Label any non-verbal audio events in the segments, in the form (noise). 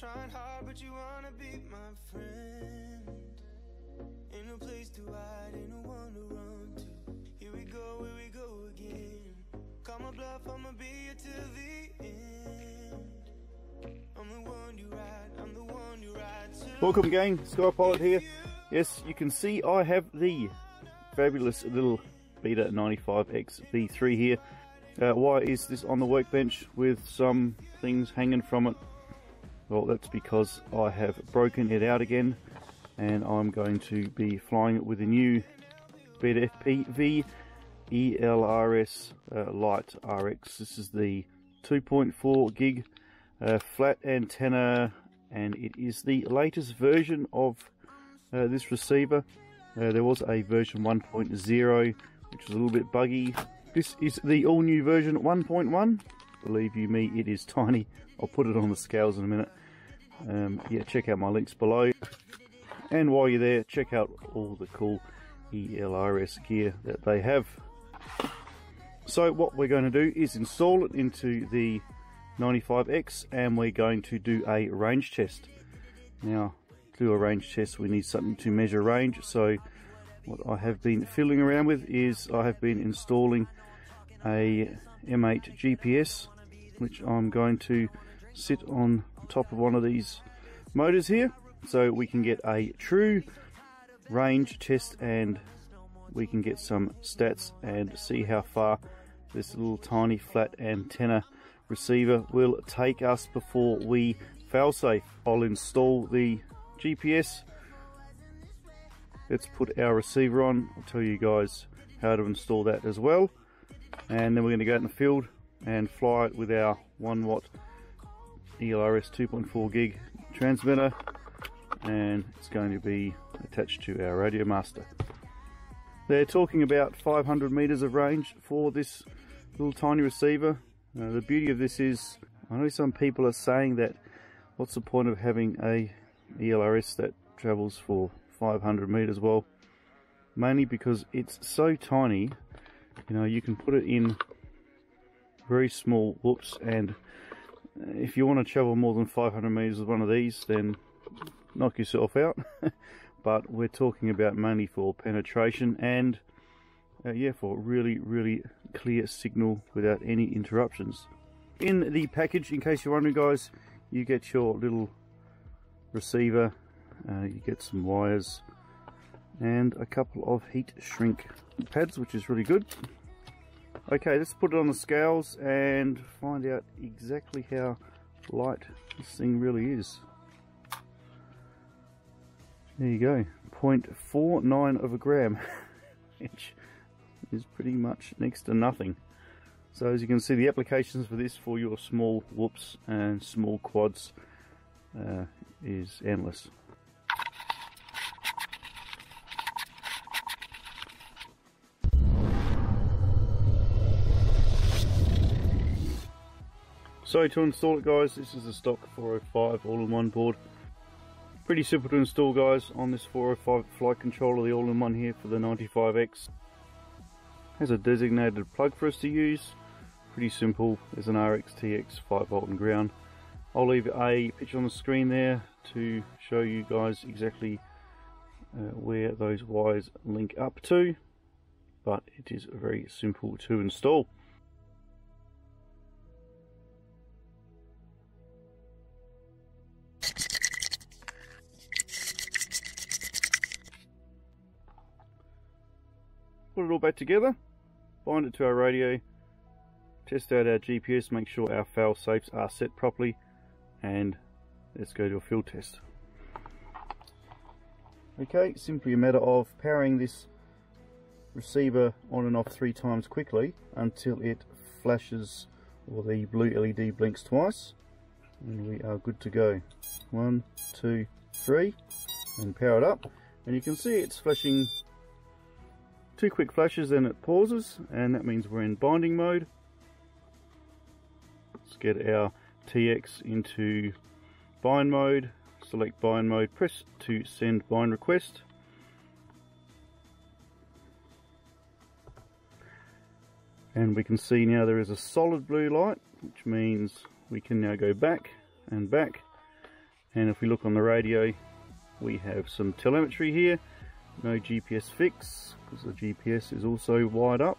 trying hard, but you wanna be my friend. Ain't no place to hide, ain't no one to run to. Here we go, here we go again. Call my bluff, I'ma be here till the end. I'm the one you ride, I'm the one you ride to. Welcome again, Skypilot here. Yes, you can see I have the fabulous little Beta 95X V3 here. Uh, why is this on the workbench with some things hanging from it? Well, that's because I have broken it out again and I'm going to be flying it with a new Beta FPV ELRS uh, Lite RX. This is the 2.4 gig uh, flat antenna and it is the latest version of uh, this receiver. Uh, there was a version 1.0 which was a little bit buggy. This is the all new version 1.1. Believe you me, it is tiny. I'll put it on the scales in a minute. Um, yeah, check out my links below. And while you're there, check out all the cool ELRS gear that they have. So what we're going to do is install it into the 95X and we're going to do a range test. Now, to do a range test we need something to measure range, so what I have been fiddling around with is I have been installing a M8 GPS, which I'm going to sit on top of one of these motors here, so we can get a true range test and we can get some stats and see how far this little tiny flat antenna receiver will take us before we fail safe. I'll install the GPS. Let's put our receiver on. I'll tell you guys how to install that as well. And then we're going to go out in the field and fly it with our 1 watt ELRS 2.4 gig transmitter and it's going to be attached to our Radio Master. They're talking about 500 meters of range for this little tiny receiver. Uh, the beauty of this is, I know some people are saying that what's the point of having a ELRS that travels for 500 meters? Well, mainly because it's so tiny, you know, you can put it in very small whoops and if you want to travel more than 500 meters with one of these, then knock yourself out. (laughs) but we're talking about mainly for penetration and uh, yeah for really really clear signal without any interruptions in the package in case you're wondering guys you get your little receiver uh, you get some wires and a couple of heat shrink pads which is really good okay let's put it on the scales and find out exactly how light this thing really is. There you go 0.49 of a gram (laughs) which is pretty much next to nothing. So as you can see the applications for this for your small whoops and small quads uh, is endless So to install it guys, this is a stock 405 all-in-one board Pretty simple to install guys on this 405 flight controller, the all-in-one here for the 95X. Has a designated plug for us to use. Pretty simple, there's an RX-TX 5 volt and ground. I'll leave a picture on the screen there to show you guys exactly uh, where those wires link up to. But it is very simple to install. Put it all back together, bind it to our radio, test out our GPS, make sure our fail safes are set properly, and let's go to a field test. Okay, simply a matter of powering this receiver on and off three times quickly until it flashes or the blue LED blinks twice and we are good to go. One, two, three and power it up and you can see it's flashing two quick flashes then it pauses and that means we're in binding mode. Let's get our TX into bind mode. Select bind mode press to send bind request. And we can see now there is a solid blue light which means we can now go back and back. And if we look on the radio, we have some telemetry here. No GPS fix, because the GPS is also wired up.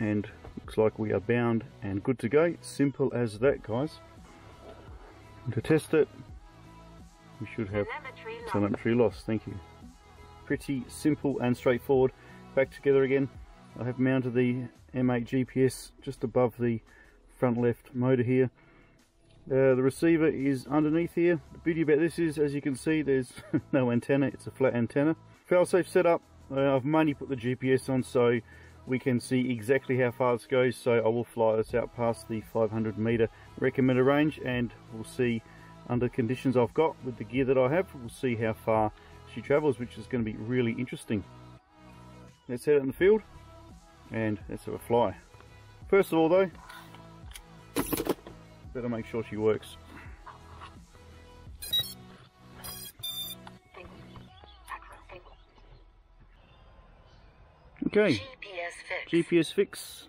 And looks like we are bound and good to go. Simple as that, guys. And to test it, we should have telemetry telemetry lost. Thank you. Pretty simple and straightforward. Back together again. I have mounted the M8 GPS just above the front left motor here. Uh, the receiver is underneath here. The beauty about this is, as you can see, there's (laughs) no antenna. It's a flat antenna. Failsafe setup. Uh, I've mainly put the GPS on so we can see exactly how far this goes. So I will fly this out past the 500 meter recommended range and we'll see under conditions I've got with the gear that I have. We'll see how far she travels, which is going to be really interesting. Let's head out in the field and let's have a fly. First of all though, better make sure she works. Okay, GPS fix. GPS fix.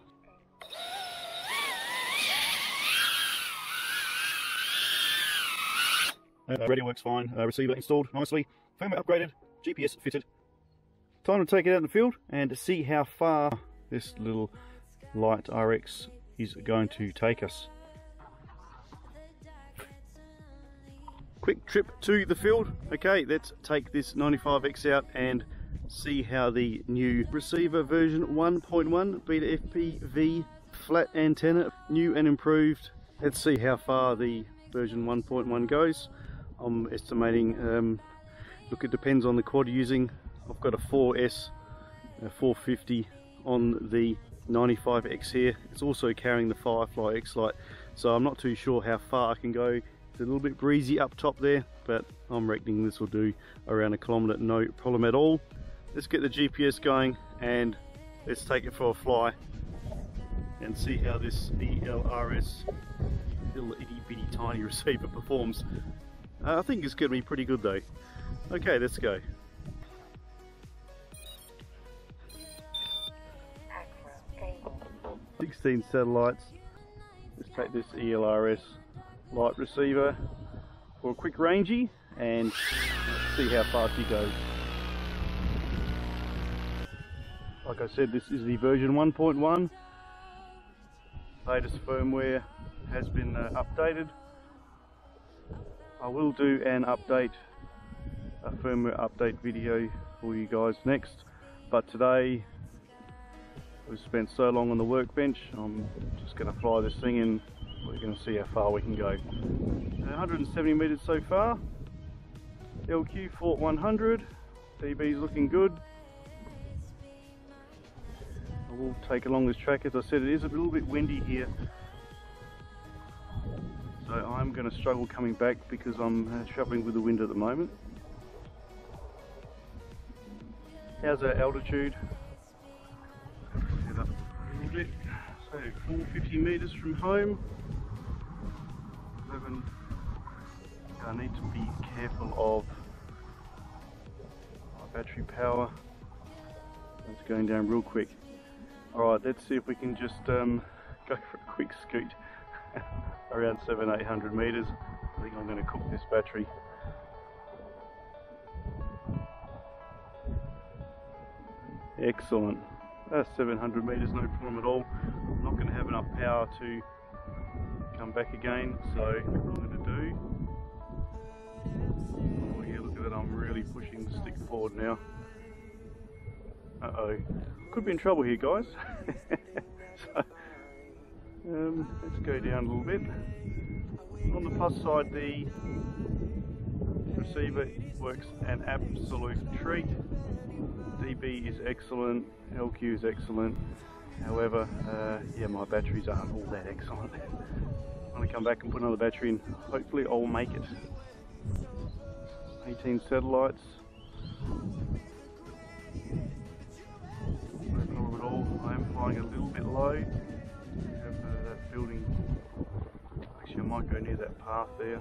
Uh, radio works fine, uh, receiver installed nicely, firmware upgraded, GPS fitted. Time to take it out in the field and see how far this little Lite RX is going to take us. Quick trip to the field. Okay, let's take this 95X out and see how the new receiver version 1.1 Beta FPV flat antenna, new and improved. Let's see how far the version 1.1 goes. I'm estimating, um, look it depends on the quad using. I've got a 4S a 450 on the 95X here. It's also carrying the Firefly X-Lite, so I'm not too sure how far I can go. It's a little bit breezy up top there, but I'm reckoning this will do around a kilometre, no problem at all. Let's get the GPS going and let's take it for a fly and see how this ELRS little itty bitty tiny (laughs) receiver performs. Uh, I think it's going to be pretty good though. Okay, let's go. 16 satellites. Let's take this ELRS Lite receiver for a quick rangey and see how fast he goes. Like I said, this is the version 1.1. Latest firmware has been uh, updated. I will do an update, a firmware update video for you guys next. But today We've spent so long on the workbench, I'm just going to fly this thing and we're going to see how far we can go. 170 metres so far. LQ Fort 100. DB's looking good. I will take along this track. As I said, it is a little bit windy here. So I'm going to struggle coming back because I'm uh, travelling with the wind at the moment. How's our altitude? bit. So 450 metres from home. 11. I need to be careful of my battery power. It's going down real quick. Alright, let's see if we can just um, (laughs) go for a quick scoot (laughs) around 7 800 metres. I think I'm going to cook this battery. Excellent. That's 700 metres, no problem at all. I'm not going to have enough power to come back again, so what I'm going to do. I'm really pushing the stick forward now. Uh oh. Could be in trouble here, guys. (laughs) so, um, let's go down a little bit. On the plus side, the receiver works an absolute treat. DB is excellent, LQ is excellent. However, uh, yeah, my batteries aren't all that excellent. (laughs) I'm to come back and put another battery in. Hopefully I'll make it. 18 satellites. No problem at all. I am flying a little bit low. Have that building. Actually, I might go near that path there.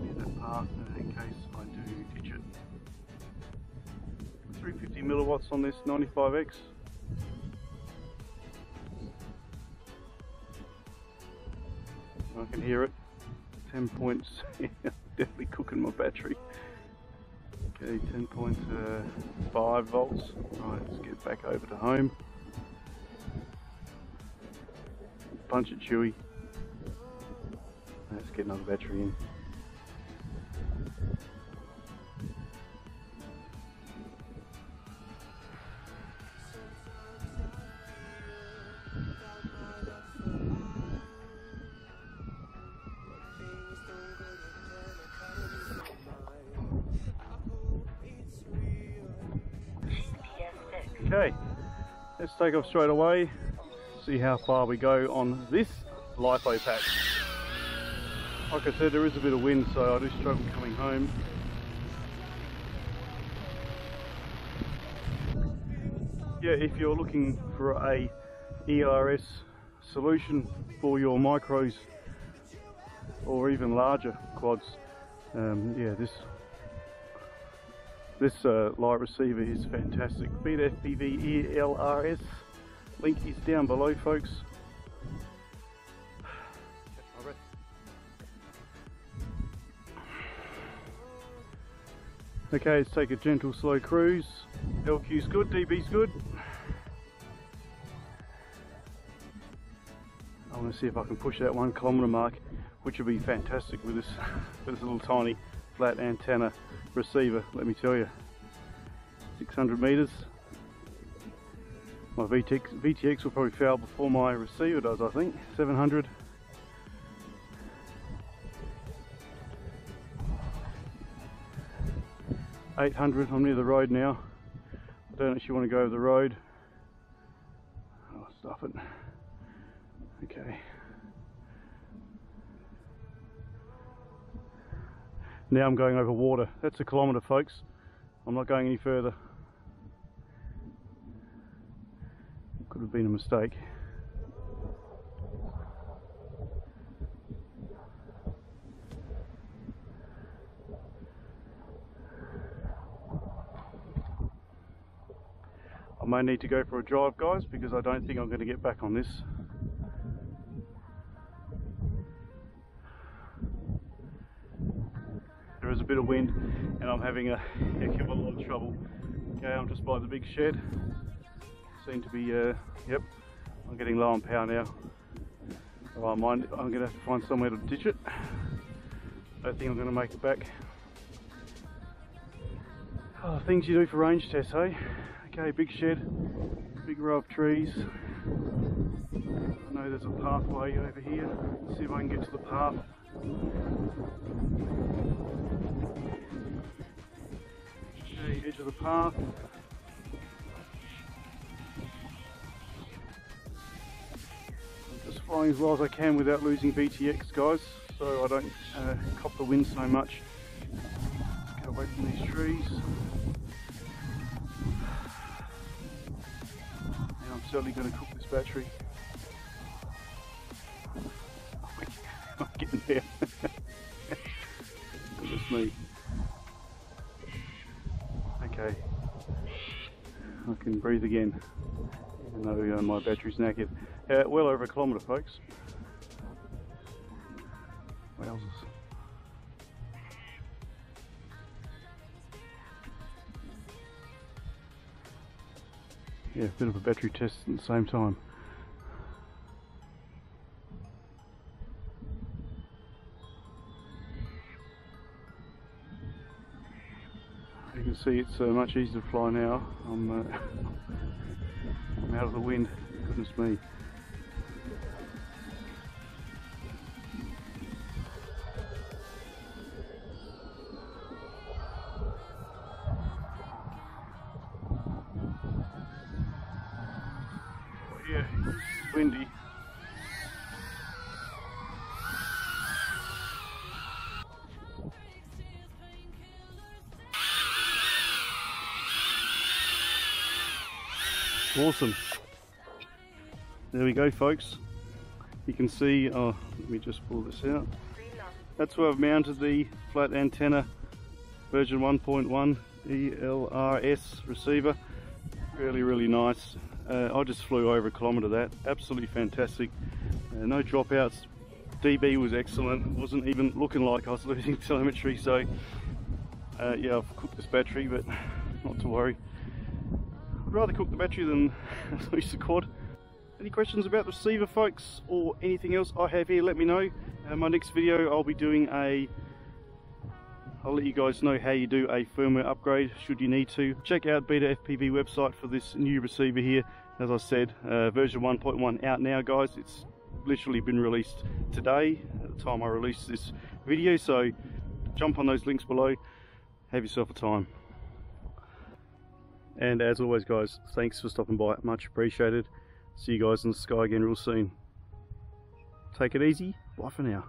near that path in case I do ditch it. 350 milliwatts on this 95X. I can hear it. 10 points, (laughs) definitely cooking my battery. Okay, 10.5 uh, volts. Right, let's get back over to home. Punch it Chewie. Let's get another battery in. Let's take off straight away, see how far we go on this LiPo pack. Like I said, there is a bit of wind, so I do struggle coming home. Yeah, if you're looking for a ERS solution for your micros or even larger quads, um, yeah, this this uh, Lite receiver is fantastic. Beta FPV ELRS. Link is down below, folks. Okay, let's take a gentle, slow cruise. LQ's good, DB's good. I want to see if I can push that one kilometre mark, which would be fantastic with this, (laughs) with this little tiny flat antenna receiver, let me tell you. 600 meters. My VTX, VTX will probably fail before my receiver does, I think. 700. Eight hundred. I'm near the road now. I don't actually want to go over the road. Oh, stop it. Okay. Now I'm going over water. That's a kilometre folks. I'm not going any further. Could have been a mistake. I may need to go for a drive guys because I don't think I'm going to get back on this. Wind and I'm having a heck of a lot of trouble. Okay, I'm just by the big shed. Seem to be, uh, yep, I'm getting low on power now. Oh, I mind, I'm going to have to find somewhere to ditch it. I don't think I'm going to make it back. Oh, things you do for range tests, hey? Okay, big shed, big row of trees. I know there's a pathway over here. Let's see if I can get to the path. Okay, edge of the path. I'm just flying as well as I can without losing VTX, guys, so I don't uh, cop the wind so much. Get away from these trees. And I'm certainly going to cook this battery. Goodness me. Okay. I can breathe again. Even though uh, my battery's knackered. Uh, well over a kilometre, folks. Wowzers. Yeah, a bit of a battery test at the same time. See it's uh, much easier to fly now. I'm, uh, (laughs) I'm out of the wind. Goodness me. Yeah, windy. Awesome. There we go, folks. You can see, oh, let me just pull this out. That's where I've mounted the flat antenna version 1.1 ELRS receiver. Really, really nice. Uh, I just flew over a kilometre that. Absolutely fantastic. Uh, no dropouts. DB was excellent. It wasn't even looking like I was (laughs) losing telemetry, so uh, yeah, I've cooked this battery, but not to worry. Rather cook the battery than (laughs) lose the quad. Any questions about the receiver folks or anything else I have here, let me know. In my next video I'll be doing a I'll let you guys know how you do a firmware upgrade should you need to. Check out Beta FPV website for this new receiver here. As I said, uh, version 1.1 out now guys. It's literally been released today at the time I released this video. So jump on those links below. Have yourself a time. And as always guys, thanks for stopping by. Much appreciated. See you guys in the sky again real soon. Take it easy. Bye for now.